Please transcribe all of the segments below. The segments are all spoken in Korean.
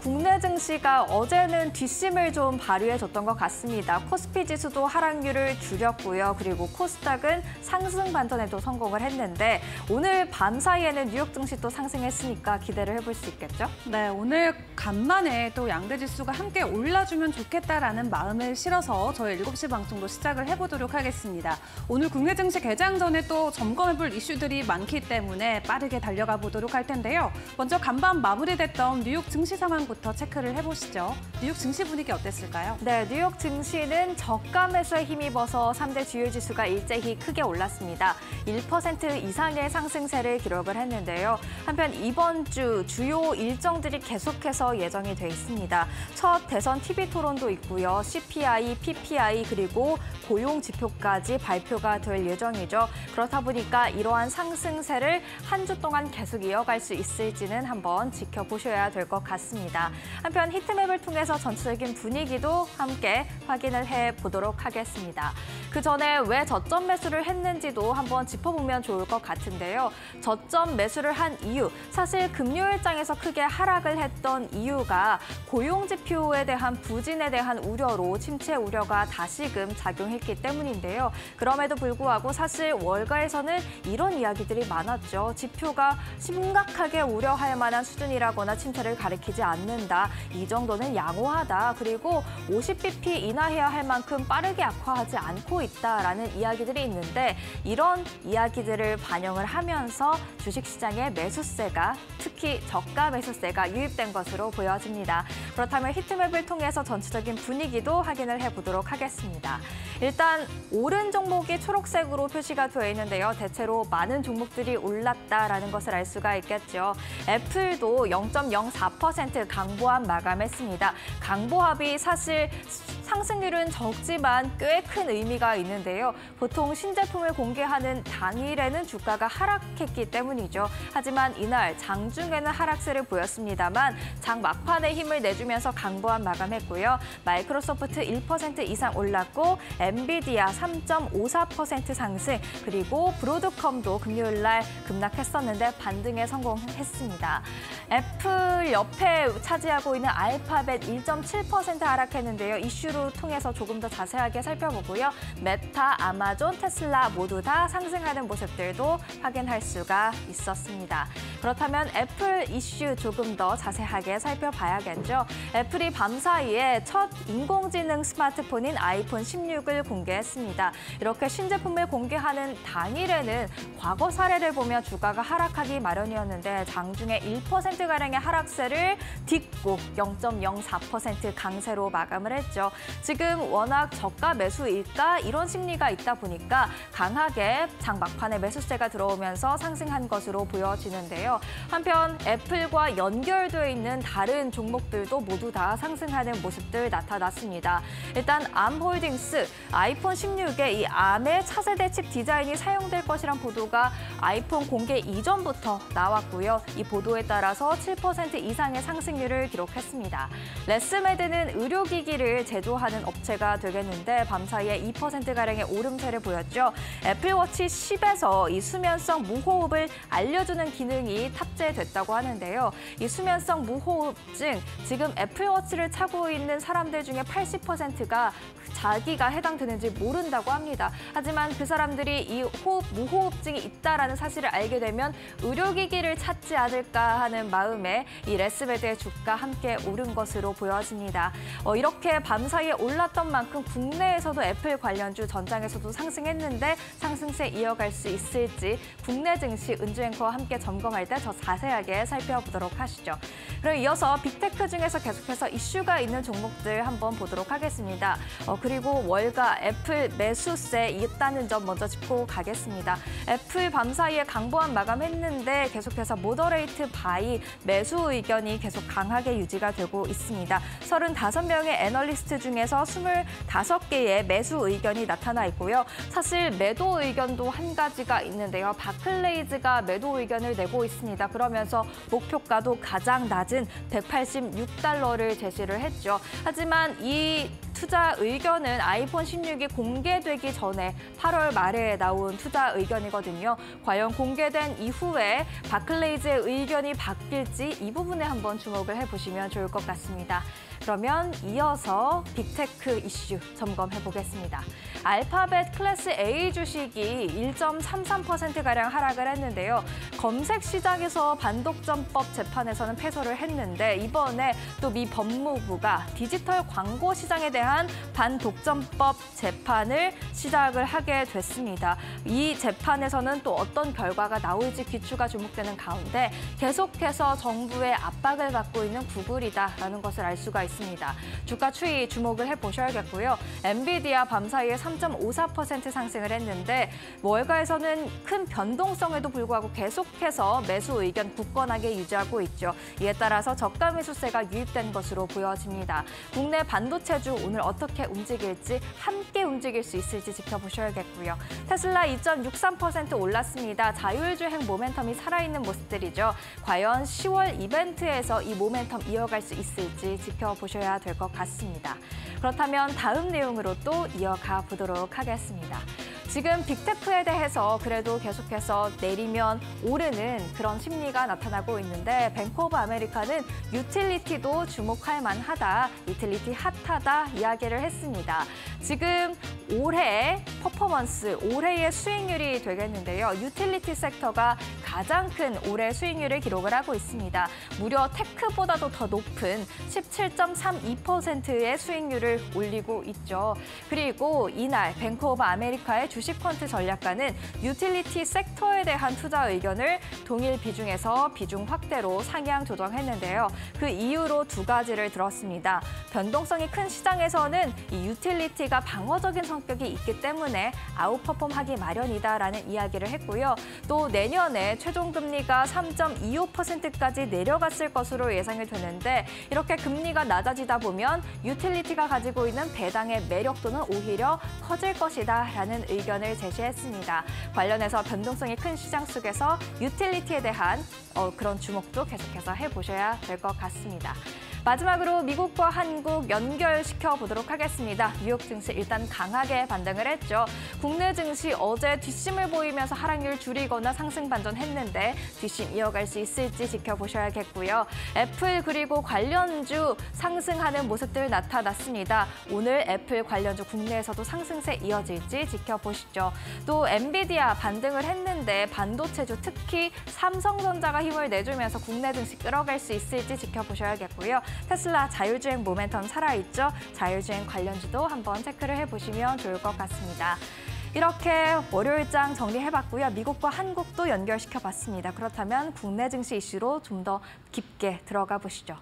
국내 증시가 어제는 뒷심을 좀 발휘해줬던 것 같습니다. 코스피 지수도 하락률을 줄였고요. 그리고 코스닥은 상승 반전에도 성공을 했는데 오늘 밤 사이에는 뉴욕 증시 또 상승했으니까 기대를 해볼 수 있겠죠? 네, 오늘 간만에 또 양대 지수가 함께 올라주면 좋겠다라는 마음을 실어서 저희 7시 방송도 시작을 해보도록 하겠습니다. 오늘 국내 증시 개장 전에 또 점검해볼 이슈들이 많기 때문에 빠르게 달려가 보도록 할 텐데요. 먼저 간밤 마무리됐던 뉴욕 증시 상황 부터 체크를 해보시죠. 뉴욕 증시 분위기 어땠을까요? 네, 뉴욕 증시는 저가 매수에 힘입어서 3대 주요 지수가 일제히 크게 올랐습니다. 1% 이상의 상승세를 기록을 했는데요. 한편 이번 주 주요 일정들이 계속해서 예정이 돼 있습니다. 첫 대선 TV 토론도 있고요. CPI, PPI 그리고 고용 지표까지 발표가 될 예정이죠. 그렇다 보니까 이러한 상승세를 한 주 동안 계속 이어갈 수 있을지는 한번 지켜보셔야 될 것 같습니다. 한편 히트맵을 통해서 전체적인 분위기도 함께 확인을 해 보도록 하겠습니다. 그 전에 왜 저점 매수를 했는지도 한번 짚어보면 좋을 것 같은데요. 저점 매수를 한 이유, 사실 금요일장에서 크게 하락을 했던 이유가 고용 지표에 대한 부진에 대한 우려로 침체 우려가 다시금 작용했기 때문인데요. 그럼에도 불구하고 사실 월가에서는 이런 이야기들이 많았죠. 지표가 심각하게 우려할 만한 수준이라거나 침체를 가리키지 않는 다. 이 정도는 양호하다. 그리고 50bp 인하해야 할 만큼 빠르게 악화하지 않고 있다라는 이야기들이 있는데 이런 이야기들을 반영을 하면서 주식시장에 매수세가 특히 저가 매수세가 유입된 것으로 보여집니다. 그렇다면 히트맵을 통해서 전체적인 분위기도 확인을 해보도록 하겠습니다. 일단 오른 종목이 초록색으로 표시가 되어 있는데요. 대체로 많은 종목들이 올랐다라는 것을 알 수가 있겠죠. 애플도 0.04% 강보합 마감했습니다. 강보합이 사실 상승률은 적지만 꽤 큰 의미가 있는데요. 보통 신제품을 공개하는 당일에는 주가가 하락했기 때문이죠. 하지만 이날 장중에는 하락세를 보였습니다만 장 막판에 힘을 내주면서 강보합 마감했고요. 마이크로소프트 1% 이상 올랐고 엔비디아 3.54% 상승 그리고 브로드컴도 금요일 날 급락했었는데 반등에 성공했습니다. 애플 옆에 차지하고 있는 알파벳 1.7% 하락했는데요. 이슈로 통해서 조금 더 자세하게 살펴보고요. 메타, 아마존, 테슬라 모두 다 상승하는 모습들도 확인할 수가 있었습니다. 그렇다면 애플 이슈 조금 더 자세하게 살펴봐야겠죠. 애플이 밤 사이에 첫 인공지능 스마트폰인 아이폰 16을 공개했습니다. 이렇게 신제품을 공개하는 당일에는 과거 사례를 보며 주가가 하락하기 마련이었는데 장중에 1%가량의 하락세를 딛고 0.04% 강세로 마감을 했죠. 지금 워낙 저가 매수일까 이런 심리가 있다 보니까 강하게 장 막판에 매수세가 들어오면서 상승한 것으로 보여지는데요. 한편 애플과 연결되어 있는 다른 종목들도 모두 다 상승하는 모습들 나타났습니다. 일단 암홀딩스 아이폰 16에 이 암의 차세대 칩 디자인이 사용될 것이란 보도가 아이폰 공개 이전부터 나왔고요. 이 보도에 따라서 7% 이상의 상승률 을 기록했습니다. 레스메드는 의료기기를 제조하는 업체가 되겠는데 밤사이에 2%가량의 오름세를 보였죠. 애플워치 10에서 이 수면성 무호흡을 알려주는 기능이 탑재됐다고 하는데요. 이 수면성 무호흡증, 지금 애플워치를 차고 있는 사람들 중에 80%가 자기가 해당되는지 모른다고 합니다. 하지만 그 사람들이 이 호흡, 무호흡증이 있다라는 사실을 알게 되면 의료기기를 찾지 않을까 하는 마음에 이 레스메드의 주가 함께 오른 것으로 보여집니다. 어, 이렇게 밤사이에 올랐던 만큼 국내에서도 애플 관련주 전장에서도 상승했는데 상승세 이어갈 수 있을지 국내 증시 은주 앵커와 함께 점검할 때 더 자세하게 살펴보도록 하시죠. 그럼 이어서 빅테크 중에서 계속해서 이슈가 있는 종목들 한번 보도록 하겠습니다. 어, 그리고 월가 애플 매수세 있다는 점 먼저 짚고 가겠습니다. 애플 밤사이에 강보합 마감했는데 계속해서 Moderate Buy 매수 의견이 계속 강 하게 유지가 되고 있습니다. 35명의 애널리스트 중에 중에서 25개의 매수 의견이 나타나 있고요. 사실 매도 의견도 한 가지가 있는데요. 바클레이즈가 매도 의견을 내고 있습니다. 그러면서 목표가도 가장 낮은 186달러를 제시를 했죠. 하지만 이 투자 의견은 아이폰 16이 공개되기 전에 8월 말에 나온 투자 의견이거든요. 과연 공개된 이후에 바클레이즈의 의견이 바뀔지 이 부분에 한번 주목을 해보시면 좋을 것 같습니다. 그러면 이어서 빅테크 이슈 점검해 보겠습니다. 알파벳 Class A 주식이 1.33%가량 하락을 했는데요. 검색 시장에서 반독점법 재판에서는 패소를 했는데 이번에 또 미 법무부가 디지털 광고 시장에 대한 반독점법 재판을 시작을 하게 됐습니다. 이 재판에서는 또 어떤 결과가 나올지 귀추가 주목되는 가운데 계속해서 정부의 압박을 받고 있는 구글이다라는 것을 알 수가 있습니다. 주가 추이 주목을 해보셔야겠고요. 엔비디아 밤사이에 3.54% 상승을 했는데 월가에서는 큰 변동성에도 불구하고 계속해서 매수 의견 굳건하게 유지하고 있죠. 이에 따라서 저가 매수세가 유입된 것으로 보여집니다. 국내 반도체주 오늘 어떻게 움직일지 함께 움직일 수 있을지 지켜보셔야겠고요. 테슬라 2.63% 올랐습니다. 자율주행 모멘텀이 살아있는 모습들이죠. 과연 10월 이벤트에서 이 모멘텀 이어갈 수 있을지 지켜보 셔야 될 것 같습니다. 그렇다면 다음 내용으로 또 이어가 보도록 하겠습니다. 지금 빅테크에 대해서 그래도 계속해서 내리면 오르는 그런 심리가 나타나고 있는데 뱅크 오브 아메리카는 유틸리티도 주목할 만하다, 유틸리티 핫하다 이야기를 했습니다. 지금 올해 퍼포먼스, 올해의 수익률이 되겠는데요. 유틸리티 섹터가 가장 큰 올해 수익률을 기록을 하고 있습니다. 무려 tech보다도 더 높은 17.32%의 수익률을 올리고 있죠. 그리고 이날 뱅크 오브 아메리카의 주식 quant 전략가는 유틸리티 섹터에 대한 투자 의견을 동일 비중에서 비중 확대로 상향 조정했는데요. 그 이유로 두 가지를 들었습니다. 변동성이 큰 시장에서는 이 유틸리티가 방어적인 성격이 있기 때문에 아웃퍼폼하기 마련이다라는 이야기를 했고요. 또 내년에 최종 금리가 3.25%까지 내려갔을 것으로 예상이 되는데 이렇게 금리가 낮아지다 보면 유틸리티가 가지고 있는 배당의 매력도는 오히려 커질 것이다라는 의견 을 제시했습니다. 관련해서 변동성이 큰 시장 속에서 유틸리티에 대한 어, 그런 주목도 계속해서 해보셔야 될 것 같습니다. 마지막으로 미국과 한국 연결시켜 보도록 하겠습니다. 뉴욕 증시 일단 강하게 반등을 했죠. 국내 증시 어제 뒷심을 보이면서 하락률 줄이거나 상승 반전했는데 뒷심 이어갈 수 있을지 지켜보셔야겠고요. 애플 그리고 관련주 상승하는 모습들 나타났습니다. 오늘 애플 관련주 국내에서도 상승세 이어질지 지켜보시죠. 또 엔비디아 반등을 했는데 반도체주 특히 삼성전자가 힘을 내주면서 국내 증시 끌어갈 수 있을지 지켜보셔야겠고요. 테슬라 자율주행 모멘텀 살아있죠? 자율주행 관련주도 한번 체크를 해보시면 좋을 것 같습니다. 이렇게 월요일장 정리해봤고요. 미국과 한국도 연결시켜봤습니다. 그렇다면 국내 증시 이슈로 좀 더 깊게 들어가 보시죠.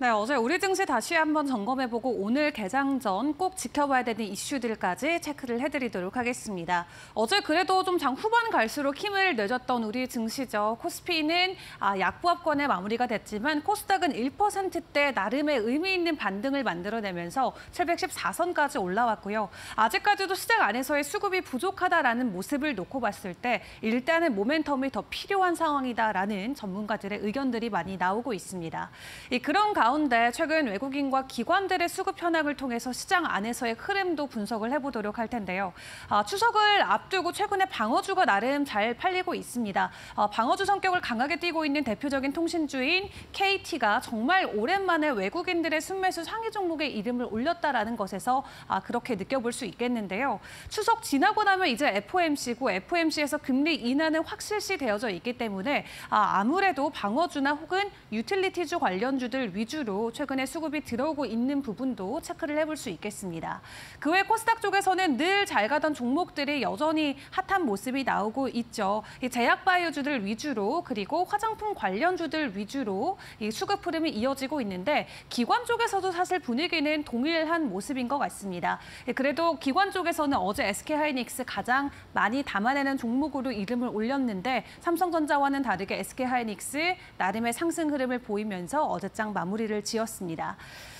네, 어제 우리 증시 다시 한번 점검해보고 오늘 개장 전 꼭 지켜봐야 되는 이슈들까지 체크를 해드리도록 하겠습니다. 어제 그래도 좀 장 후반 갈수록 힘을 내줬던 우리 증시죠. 코스피는 아, 약부합권에 마무리가 됐지만 코스닥은 1%대 나름의 의미 있는 반등을 만들어내면서 714선까지 올라왔고요. 아직까지도 시장 안에서의 수급이 부족하다라는 모습을 놓고 봤을 때 일단은 모멘텀이 더 필요한 상황이다라는 전문가들의 의견들이 많이 나오고 있습니다. 이 그런 가운데 가운데 최근 외국인과 기관들의 수급 현황을 통해서 시장 안에서의 흐름도 분석을 해보도록 할 텐데요. 아, 추석을 앞두고 최근에 방어주가 나름 잘 팔리고 있습니다. 아, 방어주 성격을 강하게 띠고 있는 대표적인 통신주인 KT가 정말 오랜만에 외국인들의 순매수 상위 종목에 이름을 올렸다라는 것에서 아, 그렇게 느껴볼 수 있겠는데요. 추석 지나고 나면 이제 FOMC고 FOMC에서 금리 인하는 확실시 되어져 있기 때문에 아, 아무래도 방어주나 혹은 유틸리티주 관련주들 위주 위주로 최근에 수급이 들어오고 있는 부분도 체크를 해볼 수 있겠습니다. 그 외 코스닥 쪽에서는 늘 잘 가던 종목들이 여전히 핫한 모습이 나오고 있죠. 이 제약 바이오주들 위주로 그리고 화장품 관련주들 위주로 이 수급 흐름이 이어지고 있는데 기관 쪽에서도 사실 분위기는 동일한 모습인 것 같습니다. 그래도 기관 쪽에서는 어제 SK하이닉스 가장 많이 담아내는 종목으로 이름을 올렸는데 삼성전자와는 다르게 SK하이닉스 나름의 상승 흐름을 보이면서 어제장 마무리를 마무리를 지었습니다.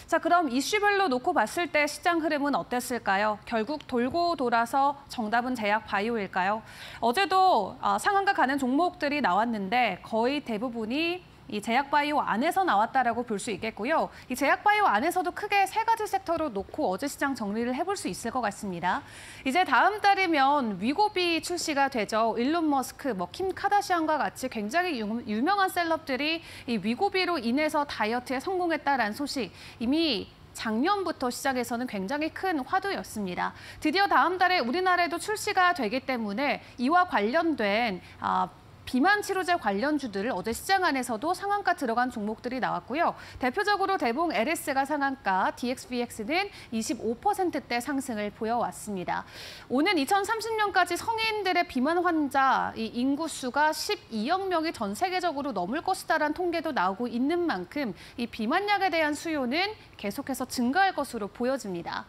자, 그럼 이슈별로 놓고 봤을 때 시장 흐름은 어땠을까요? 결국 돌고 돌아서 정답은 제약 바이오일까요? 어제도 아, 상한가 가는 종목들이 나왔는데 거의 대부분이 이 제약바이오 안에서 나왔다라고 볼 수 있겠고요. 이 제약바이오 안에서도 크게 세 가지 섹터로 놓고 어제 시장 정리를 해볼 수 있을 것 같습니다. 이제 다음 달이면 위고비 출시가 되죠. 일론 머스크, 뭐 킴 카다시안과 같이 굉장히 유, 유명한 셀럽들이 이 위고비로 인해서 다이어트에 성공했다라는 소식 이미 작년부터 시작해서는 굉장히 큰 화두였습니다. 드디어 다음 달에 우리나라에도 출시가 되기 때문에 이와 관련된 아, 비만 치료제 관련주들을 어제 시장 안에서도 상한가 들어간 종목들이 나왔고요. 대표적으로 대봉 LS가 상한가, DXBX는 25%대 상승을 보여왔습니다. 오는 2030년까지 성인들의 비만 환자 이 인구수가 12억 명이 전 세계적으로 넘을 것이다라는 통계도 나오고 있는 만큼 이 비만약에 대한 수요는 계속해서 증가할 것으로 보여집니다.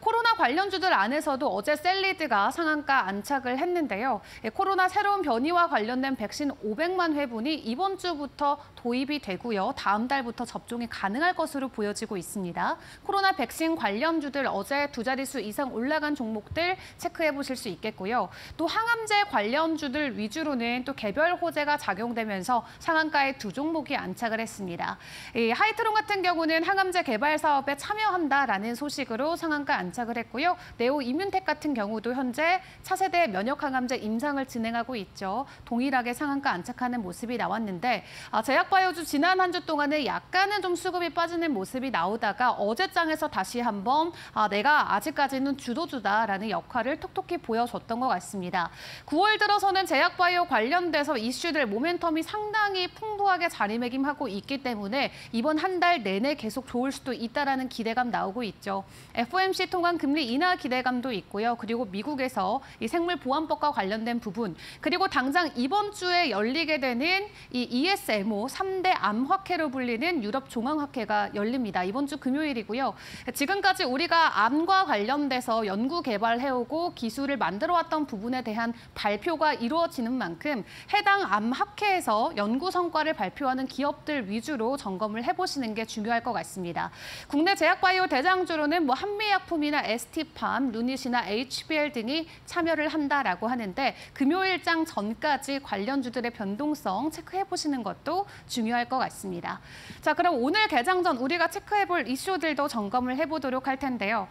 코로나 관련주들 안에서도 어제 셀리드가 상한가 안착을 했는데요. 코로나 새로운 변이와 관련된 백신 500만 회분이 이번 주부터 도입이 되고요. 다음 달부터 접종이 가능할 것으로 보여지고 있습니다. 코로나 백신 관련주들 어제 두 자릿수 이상 올라간 종목들 체크해 보실 수 있겠고요. 또 항암제 관련주들 위주로는 또 개별 호재가 작용되면서 상한가에 두 종목이 안착을 했습니다. 이 하이트론 같은 경우는 항암제 개발 사업에 참여한다라는 소식으로 상한가 안착을 했고요. 네오 이뮨텍 같은 경우도 현재 차세대 면역 항암제 임상을 진행하고 있죠. 동일하게 상한가 안착하는 모습이 나왔는데 아, 제약바이오주 지난 한 주 동안에 약간은 좀 수급이 빠지는 모습이 나오다가 어제장에서 다시 한번 아, 내가 아직까지는 주도주다라는 역할을 톡톡히 보여줬던 것 같습니다. 9월 들어서는 제약바이오 관련돼서 이슈들 모멘텀이 상당히 풍부하게 자리매김하고 있기 때문에 이번 한 달 내내 계속 좋을 수도 있다라는 기대감 나오고 있죠. FOMC 통한 금리 인하 기대감도 있고요. 그리고 미국에서 이 생물 보안법과 관련된 부분 그리고 당장 이번 주에 열리게 되는 이 ESMO 3대 암학회로 불리는 유럽 종합학회가 열립니다. 이번 주 금요일이고요. 지금까지 우리가 암과 관련돼서 연구 개발해오고 기술을 만들어왔던 부분에 대한 발표가 이루어지는 만큼 해당 암학회에서 연구 성과를 발표하는 기업들 위주로 점검을 해보시는 게 중요할 것 같습니다. 국내 제약바이오 대장주로는 뭐 한미약품이나 ST팜, 루닛이나 HBL 등이 참여를 한다라고 하는데 금요일장 전까지 관련주들의 변동성 체크해 보시는 것도 중요할 것 같습니다. 자, 그럼 오늘 개장 전 우리가 체크해 볼 이슈들도 점검을 해보도록 할 텐데요.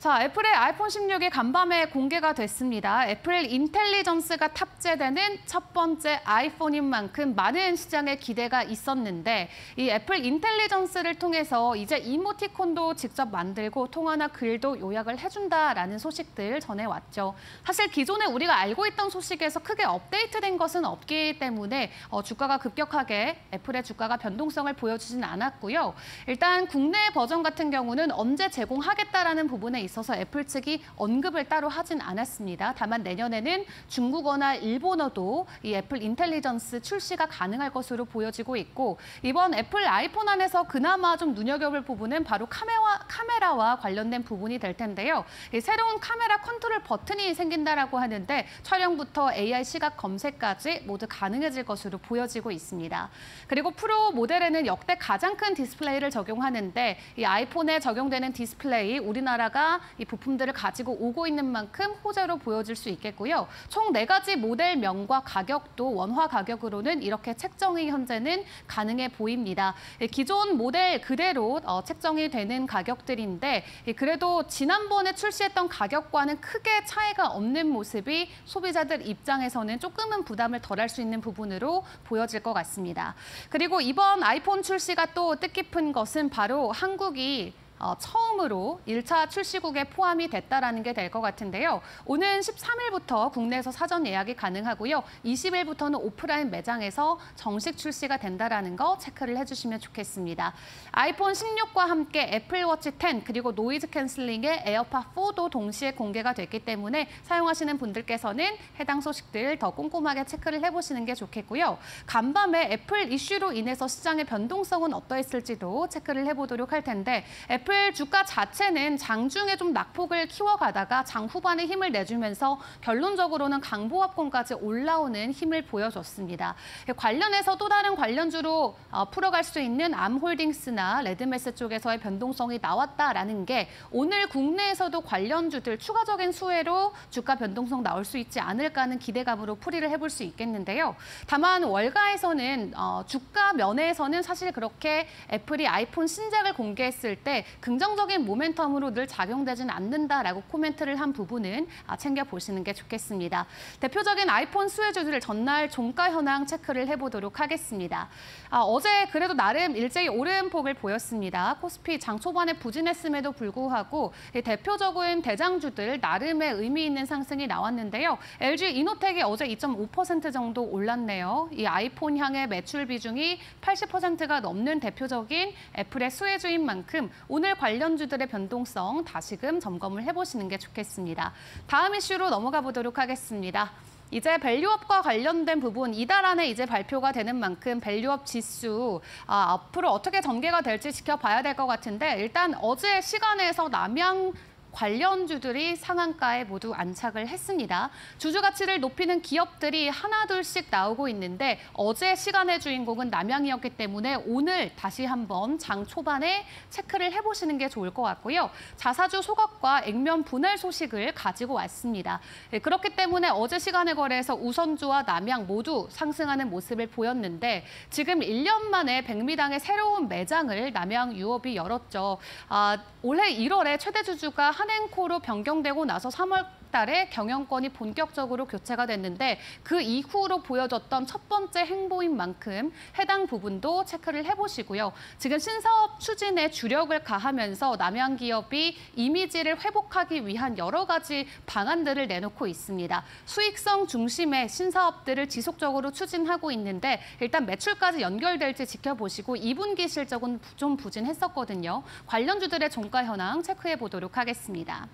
자, 애플의 아이폰 16이 간밤에 공개가 됐습니다. 애플 인텔리전스가 탑재되는 첫 번째 아이폰인 만큼 많은 시장에 기대가 있었는데 이 애플 인텔리전스를 통해서 이제 이모티콘도 직접 만들고 통화나 글도 요약을 해준다라는 소식들 전해왔죠. 사실 기존에 우리가 알고 있던 소식에서 크게 업데이트된 것은 없기 때문에 어, 주가가 급격하게 애플의 주가가 변동성을 보여주진 않았고요. 일단 국내 버전 같은 경우는 언제 제공하겠다라는 부분에 있어서 애플 측이 언급을 따로 하진 않았습니다. 다만 내년에는 중국어나 일본어도 이 애플 인텔리전스 출시가 가능할 것으로 보여지고 있고 이번 애플 아이폰 안에서 그나마 좀 눈여겨볼 부분은 바로 카메라, 카메라와 관련된 부분이 될 텐데요. 이 새로운 카메라 컨트롤 버튼이 생긴다라고 하는데 촬영부터 AI 시각 검색까지 모두 가능해질 것으로 보여지고 있습니다. 그리고 프로 모델에는 역대 가장 큰 디스플레이를 적용하는데 이 아이폰에 적용되는 디스플레이 우리나라가 이 부품들을 가지고 오고 있는 만큼 호재로 보여질 수 있겠고요. 총 네 가지 모델명과 가격도 원화 가격으로는 이렇게 책정이 현재는 가능해 보입니다. 기존 모델 그대로 어, 책정이 되는 가격들인데 그래도 지난번에 출시했던 가격과는 크게 차이가 없는 모습이 소비자들 입장에서는 조금은 부담을 덜 할 수 있는 부분으로 보여질 것 같습니다. 그리고 이번 아이폰 출시가 또 뜻깊은 것은 바로 한국이 어, 처음으로 1차 출시국에 포함이 됐다라는 게 될 것 같은데요. 오는 13일부터 국내에서 사전 예약이 가능하고요. 20일부터는 오프라인 매장에서 정식 출시가 된다라는 거 체크를 해주시면 좋겠습니다. 아이폰 16과 함께 애플워치 10 그리고 noise cancelling의 에어팟 4도 동시에 공개가 됐기 때문에 사용하시는 분들께서는 해당 소식들 더 꼼꼼하게 체크를 해보시는 게 좋겠고요. 간밤에 애플 이슈로 인해서 시장의 변동성은 어떠했을지도 체크를 해보도록 할 텐데 애플 애플 주가 자체는 장중에 좀 낙폭을 키워가다가 장 후반에 힘을 내주면서 결론적으로는 강보합권까지 올라오는 힘을 보여줬습니다. 관련해서 또 다른 관련주로 어, 풀어갈 수 있는 암홀딩스나 레드메스 쪽에서의 변동성이 나왔다라는 게 오늘 국내에서도 관련주들 추가적인 수혜로 주가 변동성 나올 수 있지 않을까 하는 기대감으로 풀이를 해볼 수 있겠는데요. 다만 월가에서는 어, 주가 면에서는 사실 그렇게 애플이 아이폰 신작을 공개했을 때 긍정적인 모멘텀으로 늘 작용되지는 않는다라고 코멘트를 한 부분은 아, 챙겨보시는 게 좋겠습니다. 대표적인 아이폰 수혜주들 전날 종가 현황 체크를 해보도록 하겠습니다. 아, 어제 그래도 나름 일제히 오른 폭을 보였습니다. 코스피 장 초반에 부진했음에도 불구하고 이 대표적인 대장주들 나름의 의미 있는 상승이 나왔는데요. LG 이노텍이 어제 2.5% 정도 올랐네요. 이 아이폰 향의 매출 비중이 80%가 넘는 대표적인 애플의 수혜주인 만큼 오늘 관련주들의 변동성 다시금 점검을 해보시는 게 좋겠습니다. 다음 이슈로 넘어가 보도록 하겠습니다. 이제 value-up과 관련된 부분 이달 안에 이제 발표가 되는 만큼 밸류업 지수 아, 앞으로 어떻게 전개가 될지 지켜봐야 될 것 같은데 일단 어제 시간외에서 남양 관련주들이 상한가에 모두 안착을 했습니다. 주주 가치를 높이는 기업들이 하나둘씩 나오고 있는데 어제 시간외 주인공은 남양이었기 때문에 오늘 다시 한번 장 초반에 체크를 해보시는 게 좋을 것 같고요. 자사주 소각과 액면 분할 소식을 가지고 왔습니다. 네, 그렇기 때문에 어제 시간의 거래에서 우선주와 남양 모두 상승하는 모습을 보였는데 지금 1년 만에 백미당의 새로운 매장을 남양 유업이 열었죠. 아, 올해 1월에 최대 주주가 한행코로 변경되고 나서 3월 달에 경영권이 본격적으로 교체가 됐는데 그 이후로 보여줬던 첫 번째 행보인 만큼 해당 부분도 체크를 해보시고요. 지금 신사업 추진에 주력을 가하면서 남양 기업이 이미지를 회복하기 위한 여러 가지 방안들을 내놓고 있습니다. 수익성 중심의 신사업들을 지속적으로 추진하고 있는데 일단 매출까지 연결될지 지켜보시고 2분기 실적은 좀 부진했었거든요. 관련주들의 종가 현황 체크해 보도록 하겠습니다.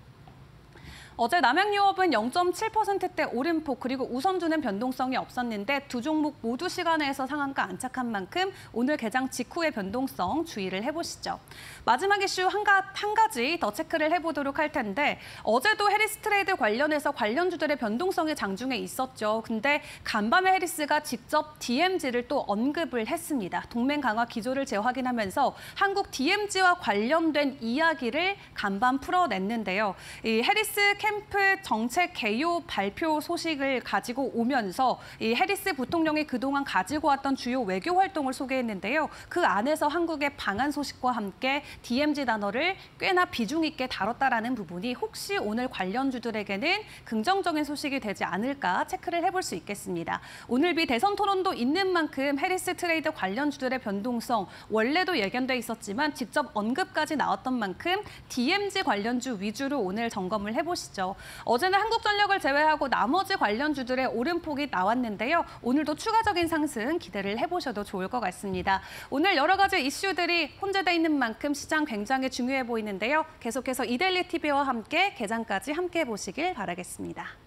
어제 남양유업은 0.7%대 오름폭 그리고 우선주는 변동성이 없었는데 두 종목 모두 시간에서 상한가 안착한 만큼 오늘 개장 직후의 변동성 주의를 해보시죠. 마지막 이슈 한, 가, 한 가지 더 체크를 해보도록 할 텐데 어제도 해리스 trade 관련해서 관련주들의 변동성이 장중에 있었죠. 근데 간밤에 해리스가 직접 DMZ를 또 언급을 했습니다. 동맹 강화 기조를 재확인하면서 한국 DMZ와 관련된 이야기를 간밤 풀어냈는데요. 이 해리스 캠프 정책 개요 발표 소식을 가지고 오면서 이 해리스 부통령이 그동안 가지고 왔던 주요 외교 활동을 소개했는데요. 그 안에서 한국의 방한 소식과 함께 DMZ 단어를 꽤나 비중 있게 다뤘다라는 부분이 혹시 오늘 관련주들에게는 긍정적인 소식이 되지 않을까 체크를 해볼 수 있겠습니다. 오늘 미 대선 토론도 있는 만큼 해리스 trade 관련주들의 변동성 원래도 예견돼 있었지만 직접 언급까지 나왔던 만큼 DMZ 관련주 위주로 오늘 점검을 해보시죠. 있죠. 어제는 한국전력을 제외하고 나머지 관련주들의 오름폭이 나왔는데요. 오늘도 추가적인 상승 기대를 해보셔도 좋을 것 같습니다. 오늘 여러 가지 이슈들이 혼재돼 있는 만큼 시장 굉장히 중요해 보이는데요. 계속해서 이데일리 TV와 함께 개장까지 함께 보시길 바라겠습니다.